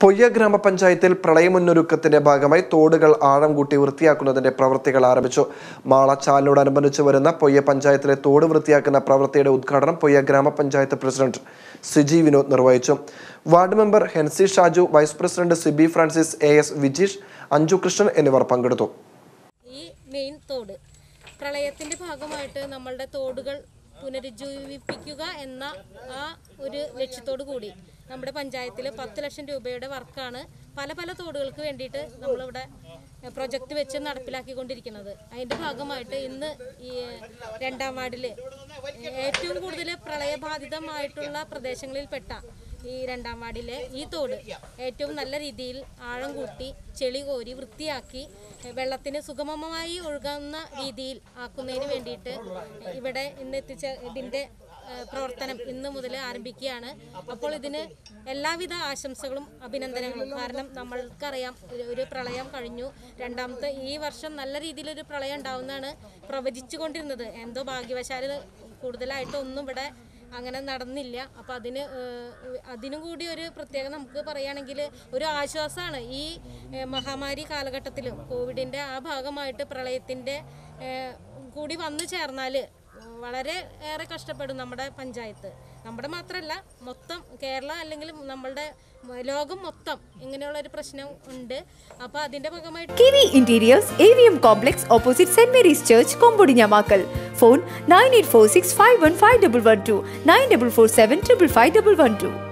പൊയ്യ ഗ്രാമപഞ്ചായത്തിൽ പ്രളയമുന്നൊരുക്കത്തിന്റെ ഭാഗമായി തോടുകൾ ആഴം കൂട്ടി വൃത്തിയാക്കുന്നതിന്റെ പ്രവൃത്തികൾ ആരംഭിച്ചു. മാളച്ചാലിനോടനുബന്ധിച്ച് വരുന്ന പൊയ്യ പഞ്ചായത്തിലെ തോട് വൃത്തിയാക്കുന്ന പ്രവൃത്തിയുടെ ഉദ്ഘാടനം പൊയ്യ ഗ്രാമപഞ്ചായത്ത് പ്രസിഡന്റ് സിജി വിനോദ് നിർവഹിച്ചു. Ward member Hency Shaju vice president Sibi Francis A S Vijeesh Anju Krishnan എന്നിവർ പങ്കെടുത്തു. ഈ മെയിൻ തോട് പ്രളയത്തിന്റെ ഭാഗമായിട്ട് നമ്മളുടെ തോടുകൾ പുനരുജ്ജീവിപ്പിക്കുക എന്ന ആ ഒരു ലക്ഷ്യത്തോടു കൂടി നമ്മുടെ പഞ്ചായത്തിൽ പത്ത് ലക്ഷം രൂപയുടെ വർക്കാണ് പല പല തോടുകൾക്ക് വേണ്ടിയിട്ട് നമ്മളിവിടെ പ്രൊജക്റ്റ് വെച്ച് നടപ്പിലാക്കിക്കൊണ്ടിരിക്കുന്നത്. അതിന്റെ ഭാഗമായിട്ട് ഇന്ന് ഈ രണ്ടാം വാർഡിൽ ഏറ്റവും കൂടുതൽ പ്രളയബാധിതമായിട്ടുള്ള പ്രദേശങ്ങളിൽപ്പെട്ട ഈ രണ്ടാം വാർഡിലെ ഈ തോട് ഏറ്റവും നല്ല രീതിയിൽ ആഴം കൂട്ടി ചെളി കോരി വൃത്തിയാക്കി വെള്ളത്തിന് സുഗമമായി ഒഴുകുന്ന രീതിയിൽ ആക്കുന്നതിന് വേണ്ടിയിട്ട് ഇവിടെ ഇന്ന് എത്തിച്ച ഇതിന്റെ പ്രവർത്തനം ഇന്ന് മുതൽ ആരംഭിക്കുകയാണ്. അപ്പോൾ ഇതിന് എല്ലാവിധ ആശംസകളും അഭിനന്ദനങ്ങളും. കാരണം നമ്മൾക്കറിയാം ഒരു- പ്രളയം കഴിഞ്ഞു. രണ്ടാമത്തെ ഈ വർഷം നല്ല രീതിയിലൊരു പ്രളയം ഉണ്ടാവുന്നതാണ് പ്രവചിച്ചു കൊണ്ടിരുന്നത് എന്തോ ഭാഗ്യവശാൽ കൂടുതലായിട്ടൊന്നും ഇവിടെ അങ്ങനെ നടന്നില്ല. അപ്പം അതിന് അതിനും കൂടി ഒരു പ്രത്യേകം നമുക്ക് പറയുകയാണെങ്കിൽ ഒരു ആശ്വാസമാണ് ഈ മഹാമാരി കാലഘട്ടത്തിൽ കോവിഡിന്റെ ആ ഭാഗമായിട്ട് പ്രളയത്തിന്റെ കൂടി വന്നു ചേർന്നാൽ വളരെ ഏറെ കഷ്ടപ്പെടും നമ്മുടെ പഞ്ചായത്ത്. നമ്മുടെ മാത്രമല്ല മൊത്തം കേരള അല്ലെങ്കിൽ നമ്മളുടെ ലോകം മൊത്തം ഇങ്ങനെയുള്ള ഒരു പ്രശ്നം ഉണ്ട്. അപ്പോൾ അതിന്റെ ഭാഗമായിട്ട് Kiwi interiors A V M complex opposite Saint Mary's church Kombodinjamakkal. Phone 9846 515112 9447